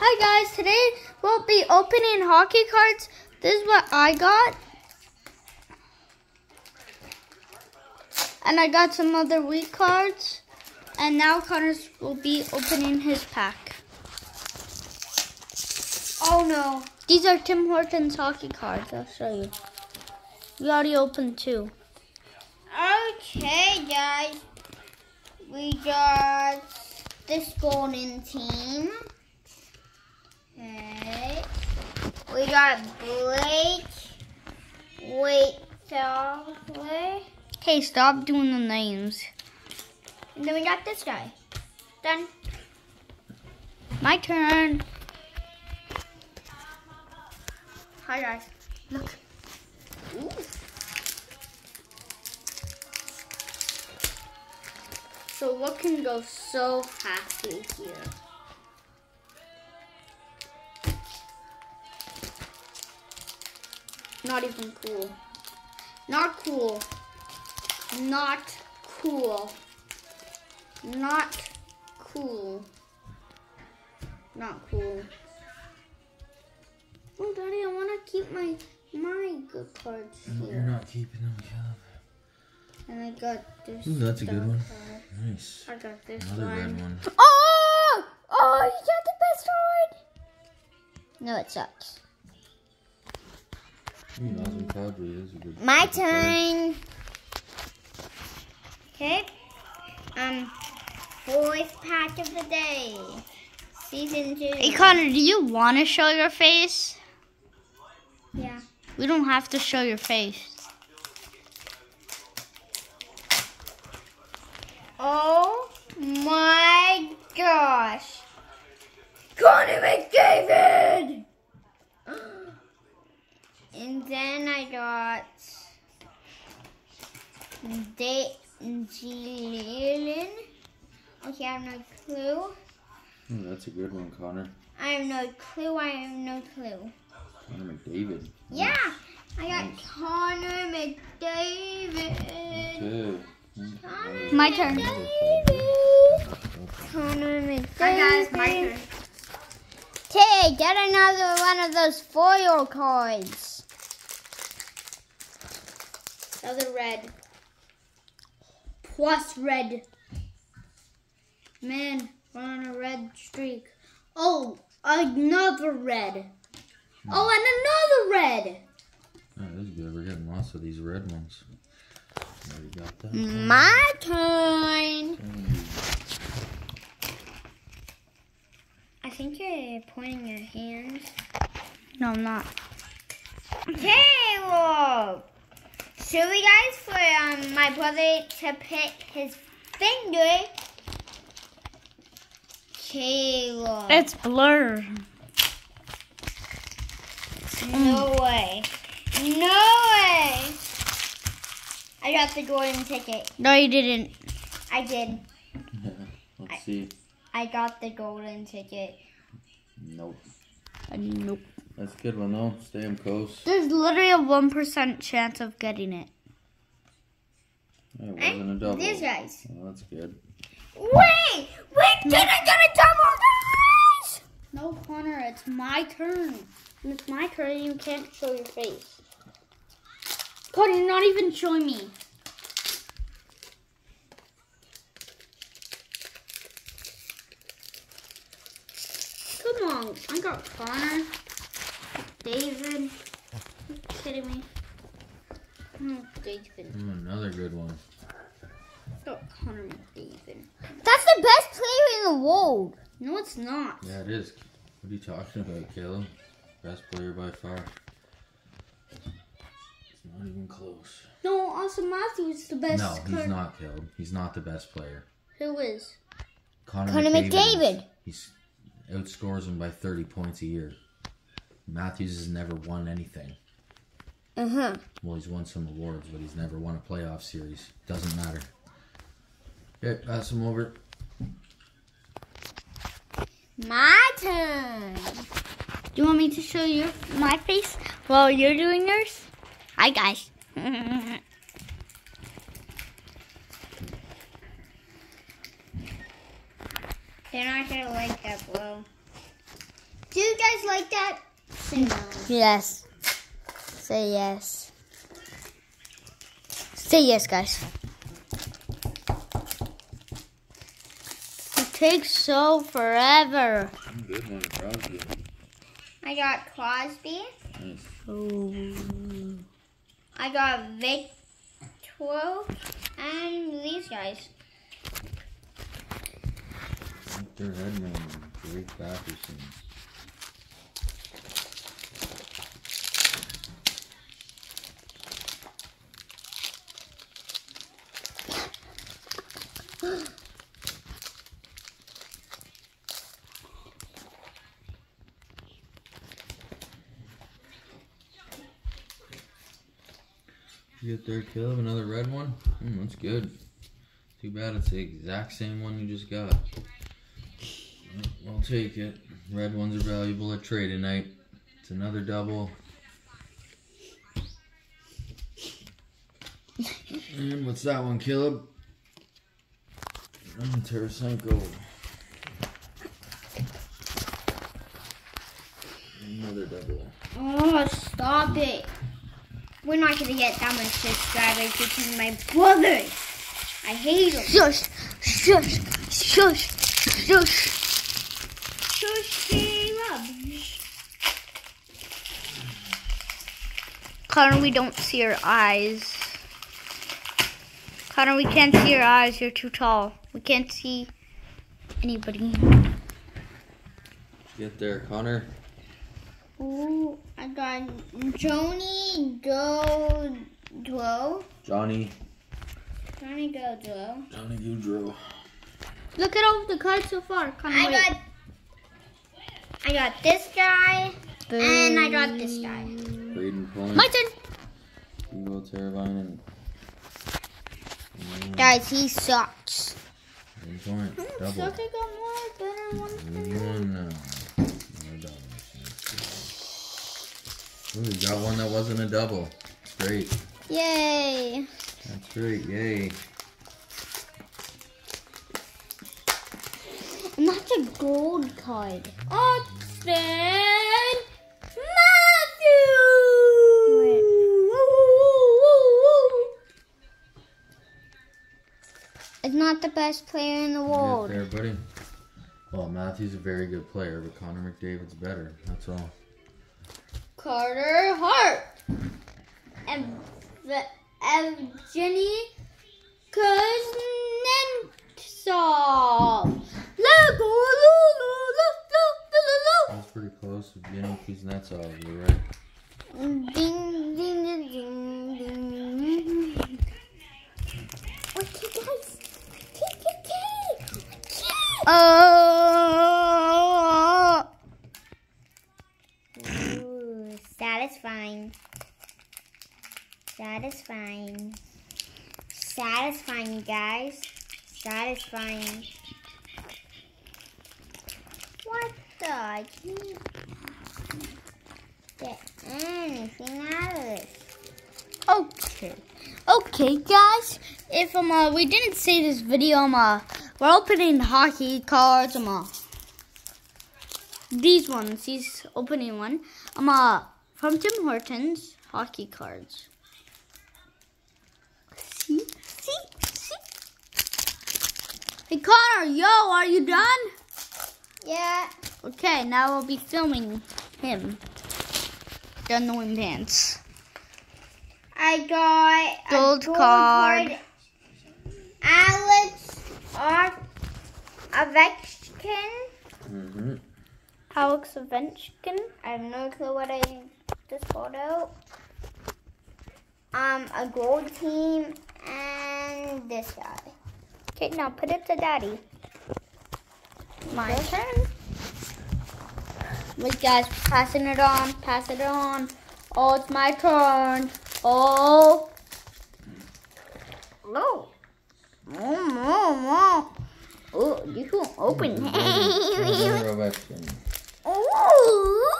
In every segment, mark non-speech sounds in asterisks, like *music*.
Hi guys, today we'll be opening hockey cards. This is what I got. And I got some other weak cards. And now Connor will be opening his pack. Oh no. These are Tim Hortons hockey cards. I'll show you. We already opened two. Okay, guys. We got this golden team. Okay. We got Blake. Wait, Wait. Okay, stop doing the names. And then we got this guy. Done. My turn. Hi, guys. Look. Ooh. So what can go so happy here? Not even cool. Not cool. Not cool. Not cool. Not cool. Oh, Daddy, I want to keep my my good cards No, you're not keeping them, Caleb. And I got this. Ooh, that's a good one. card. Nice. I got this Another one. red one. Oh! Oh, you got the best card! No, it sucks. My turn. Okay. Um, fourth pack of the day. Season two. Hey, Connor, do you want to show your face? Yeah. We don't have to show your face. Oh my gosh. Connor McDavid! And then I got Da- Jalen. Okay, I have no clue. Ooh, that's a good one, Connor. I have no clue. I have no clue. Connor McDavid. Yeah, I got Nice. Connor McDavid. Okay. Connor My turn. Connor McDavid. Hi, guys, my turn. Okay, get another one of those foil cards. Another red. Plus red. Man, we're on a red streak. Oh, another red. Oh, and another red. Oh, this is good. We're getting lots of these red ones. Already got that. My turn. I think you're pointing your hands. No, I'm not. Caleb. Should we guys for um my brother to pick his finger? Caleb. It's blur. No way. No way. I got the golden ticket. No, you didn't. I did. *laughs* Let's see. I got the golden ticket. Nope. Nope. That's a good one though. Stay close. There's literally a 1% chance of getting it. It wasn't a eh? double. These guys. Oh, that's good. Wait! Wait! Did I get a double, guys? No, Connor, it's my turn. And it's my turn, you can't show your face. Connor, you're not even showing me. Come on, I got Connor, David. Are you kidding me? Oh, David. Ooh, another good one. I got Connor McDavid. That's the best player in the world. No, it's not. Yeah, it is. What are you talking about, Caleb? Best player by far. It's not even close. No, Auston Matthews is the best. no, he's card- not, Caleb. He's not the best player. Who is? Connor, Connor McDavid. McDavid. is- He's outscores him by 30 points a year. Matthews has never won anything. Uh huh. Well, he's won some awards, but he's never won a playoff series. Doesn't matter. Okay, pass him over. My turn. Do you want me to show you my face while you're doing yours? Hi, guys. *laughs* They're not gonna like that, bro. Do you guys like that? Say no. Yes. Say yes. Say yes, guys. It takes so forever. Good one, Crosby. I got Crosby. Nice. Oh. I got Victor and these guys. Victor Hedman, Jake Batherson. You get there, Caleb. Another red one. Mm, that's good. Too bad it's the exact same one you just got. I'll take it. Red ones are valuable at trade tonight. It's another double. And what's that one, Caleb? Tarasenko. Another double. Oh, stop it. We're not going to get that much subscribers because my brothers. I hate them. Shush, shush, shush, shush. Shush, Caleb. Connor, we don't see your eyes. Connor, we can't see your eyes. You're too tall. We can't see anybody. Get there, Connor. Ooh, I got Joni Go Dwo. Johnny. Johnny Go Dwo. Johnny Gaudreau. Look at all the cards so far. Connor, I wait. got I got this guy and I got this guy. Brayden Point. My turn. Hugo Terravine and. Guys, he sucks. Brayden Point. Hmm, Double. got more better ones. Maybe one now. More doubles. Ooh, you got one that wasn't a double. That's great. Yay. That's great. Yay. And that's a gold card. Auston Matthews. It's not the best player in the world. there, buddy. Well, Matthew's a very good player, but Connor McDavid's better. That's all. Carter Hart. And Evgeny Kuznetsov. That's pretty close. Evgeny Kuznetsov, you're right. Ding, ding, ding, ding, ding. Okay, guys. Take it, Oh. Ooh, satisfying. Satisfying. Satisfying, guys. Satisfying. What the? I can't get anything out of this. Okay. Okay, guys. If um, uh, we didn't see this video, um, uh, we're opening hockey cards. Um, uh, these ones. He's opening one. Um, uh, from Tim Hortons, hockey cards. See, see, see. Hey, Connor, yo, are you done? Yeah. Okay, now we'll be filming him. The annoying pants. I got Gold a gold card. card. Alex Ar- Ovechkin. Mm-hmm. Alex Ovechkin. I have no clue what I just pulled out. Um, a gold team and this guy. Okay, now put it to daddy. My turn. Wait, guys, passing it on, pass it on. Oh, it's my turn. Oh. No. Oh, no, no. Oh, you can open mm, it. Mm, mm. oh.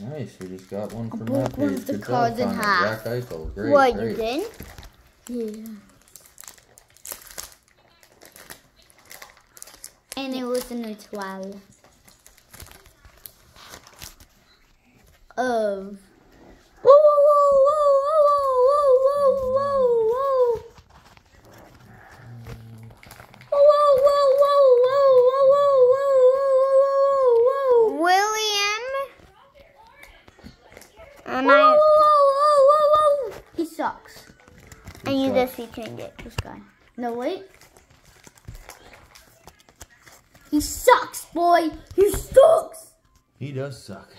Nice. We just got one from that page. Good Great, what, great. you did? Yeah. And it was an twelve Of... and you just see change it. This guy. No, wait. He sucks, boy. He sucks. He does suck.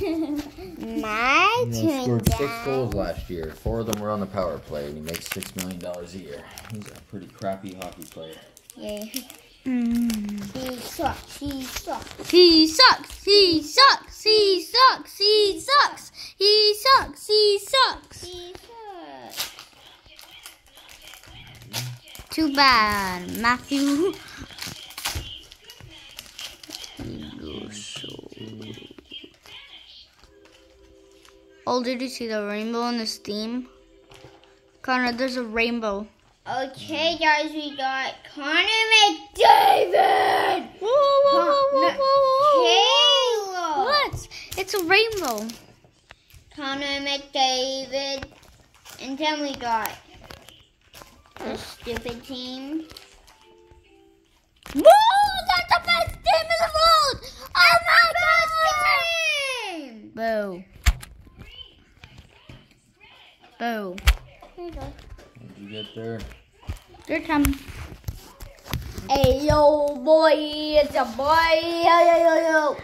My He turn. scored six goals last year. Four of them were on the power play, and he makes six million dollars a year. He's a pretty crappy hockey player. Yeah. Mm. He sucks. He sucks. He sucks. He sucks. He sucks. He sucks. He sucks. He sucks. He sucks. Too bad, Matthew. *laughs* Oh, did you see the rainbow in this theme? Connor, there's a rainbow. Okay, guys, we got Connor McDavid. Whoa, whoa, whoa, whoa, whoa, whoa, whoa. Caleb. What? It's a rainbow. Connor McDavid. And then we got the stupid team. Whoa, that's the best team in the world! Oh my Team. god! Boo. Boo. Here you go. What did you get there? Your time. Hey yo, boy, it's a boy. Yo, yo, yo, yo.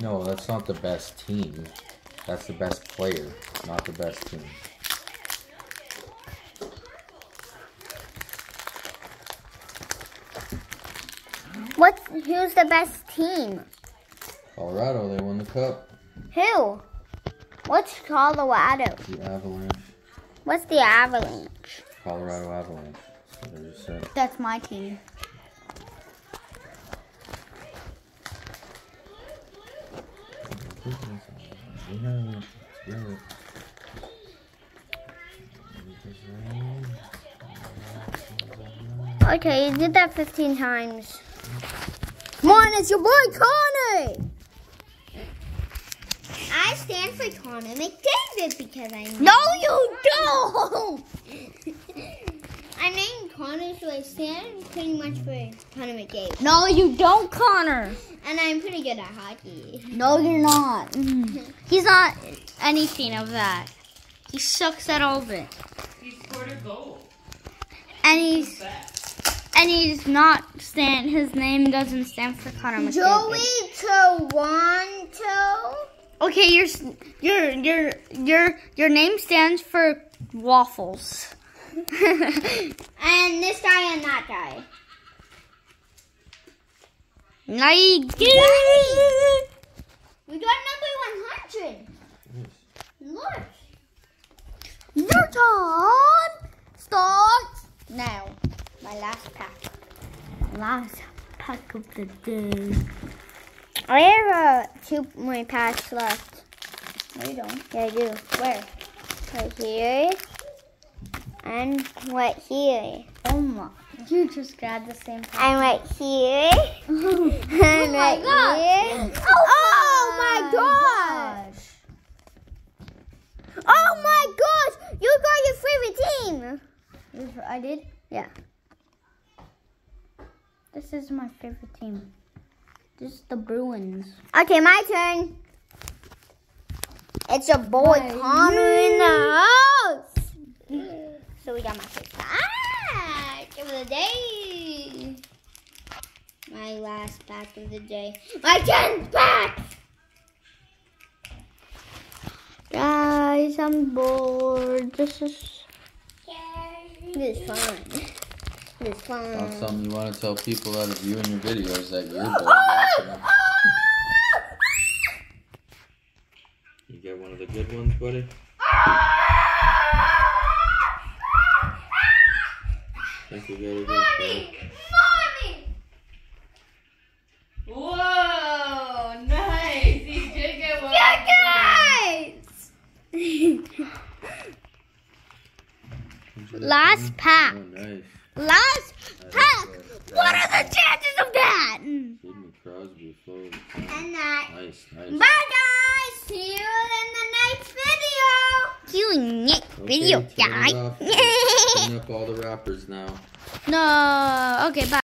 No, that's not the best team. That's the best player, not the best team. What's who's the best team? Colorado, they won the cup. Who? What's Colorado? The Avalanche. What's the Avalanche? Colorado Avalanche. That's what I just said. That's my team. Okay, you did that 15 times. Come on, it's your boy Connor. I stand for Connor McDavid because I know. No, you don't. *laughs* I named Connor, so I stand pretty much for Connor McDavid. No, you don't, Connor. And I'm pretty good at hockey. No, you're not. *laughs* He's not anything of that. He sucks at all of it. He scored a goal. And he's and he's not stand. His name doesn't stand for Connor McDavid. Joey Toronto. Okay, your your your your your name stands for waffles. *laughs* And this guy and that guy. like We got number 100. Look. your time starts now. My last pack. Last pack of the day. I have uh, two more packs left. No, you don't. Yeah, I do. Where? Right here. And right here. Oh my! You just grabbed the same pack. And right here. *laughs* and my right God. here. Oh, my gosh. Oh my gosh. You got your favorite team. I did. Yeah. This is my favorite team. This is the Bruins. Okay, my turn. It's your boy My Connor in the house. *laughs* So we got my first pack of the day. My last pack of the day. My 10th pack. Guys, I'm bored. This is. This is fun. This is Not something you want to tell people that are viewing your videos that you're bored watching them. You get one of the good ones, buddy? think we got a good pack. Whoa, nice. He did get one. *laughs* Last pack. Oh, nice. Last pack. What are the chances of that? Sydney. Sidney Crosby photo. And that. Nice, Bye, guys. See you in the next video. See you in next Okay, video, guys. *laughs* Clean up all the wrappers now. no. Okay, bye.